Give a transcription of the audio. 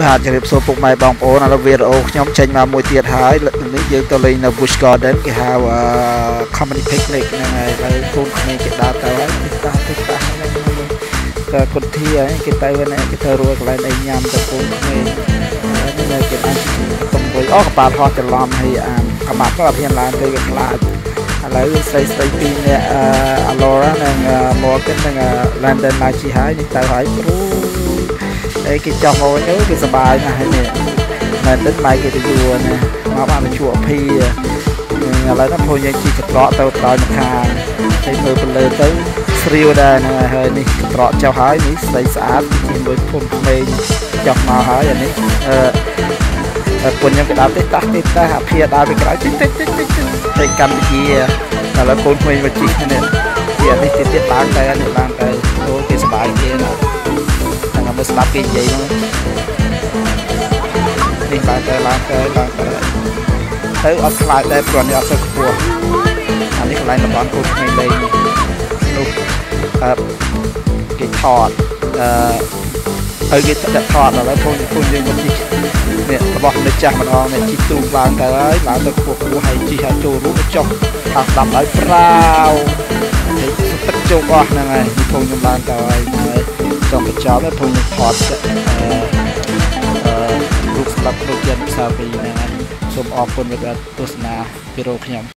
បាទជម្រាបសួរពុកម៉ែបងប្អូនឥឡូវវីដេអូខ្ញុំចេញមកមួយទៀតហើយនេះយើងទៅលេងនៅ Bush Garden គេហៅ Comedy Picnic ហ្នឹងហើយហើយកូនក្មេងគេដើរទៅហើយទីតាទីតាហ្នឹងក៏គុនធាហើយគេទៅហ្នឹងគេទៅរួចកន្លែងអីញ៉ាំទៅកូនក្មេងនេះគេអាចកំពុយអូកប៉ាល់ហោះច្រឡំហើយអាកម្មាត់ក៏អភិញ្ញាឡើងទៅវាខ្លាចឥឡូវស្រីស្រីពីរនាក់អាឡូរ៉ានិង Morgan និង Landon មកជីហើយនេះទៅហើយគ្រូ អីគេចោះមកវិញគេសប្បាយណាស់ហើយនេះមែនទឹកម៉ៃគេទៅយួរណាមកបានជួអភីឥឡូវហ្នឹងព្រោះយើងជីកត្រកទៅត្រោយមកខាងហើយមើលទៅលើទៅស្រាវដែរហ្នឹងហើយនេះត្រកចុះហើយនេះស្ដីស្អាតជាមួយភូមិក្មេងចុះមកហើយអានេះអឺពុនខ្ញុំគេដើរទេតាស់ទេតាស់អាភាដើរពីក្រៅតិចតិចតិចតិចទៅកម្ពុជាឥឡូវកូនក្មេងមកជីកនេះទៀតនេះទៀតទៀតឡើងទៅនេះឡើងទៅអូគេសប្បាយគេណា ហ្នឹងមើលស្ដាប់គេនិយាយហ្នឹងនេះឡើងទៅឡើងទៅឡើងទៅទៅអត់ខ្លាចដែរព្រោះនេះអត់សូវខ្ពស់អានេះកន្លែងតំបន់គូក្មេងលេងនោះអឺគេថតអឺឲ្យគេដាក់ថតដល់ហើយពួកពួកយើងមកជីកនេះរបស់ម្ចាស់ម្ដងនេះជីកទូឡើងទៅហើយឡើងទៅខ្ពស់ខ្ពស់ហើយជីកឲ្យចូលរូបចុះខាងស្ដាប់ហើយប្រាវទឹកជោគអស់ហ្នឹងហើយភូមិខ្ញុំឡើងទៅហើយ ចង់បញ្ចប់ហើយភូមិខ្ញុំថតអឺរូបស្ដាប់ដូចជាភាសាពីរហ្នឹងហើយសូមអរគុណសម្រាប់ទស្សនាវីដេអូខ្ញុំ